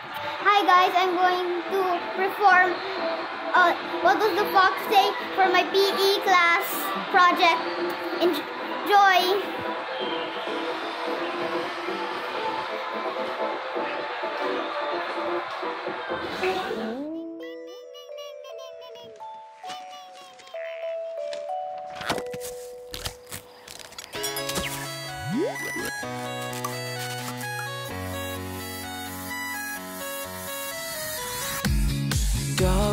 Hi guys, I'm going to perform uh, What Does the Fox Say for my PE class project. Enjoy!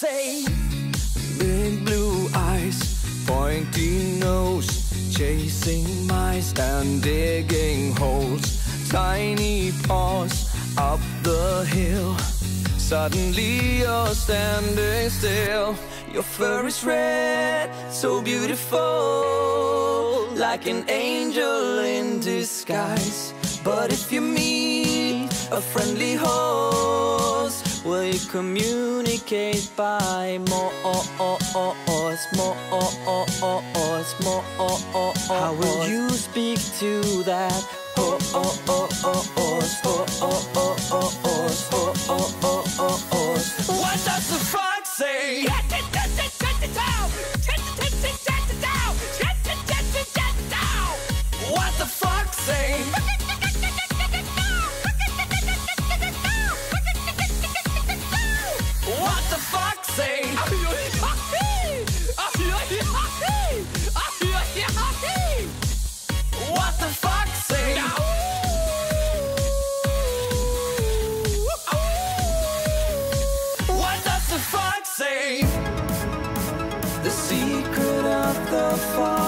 say? Big blue eyes, pointy nose, chasing mice and digging holes. Tiny paws up the hill. Suddenly you're standing still. Your fur is red, so beautiful, like an angel in disguise. But if you meet a friendly host, will you communicate by more, more, more? How will you speak to that? What What the fox say? What does the fox say? The secret of the fox,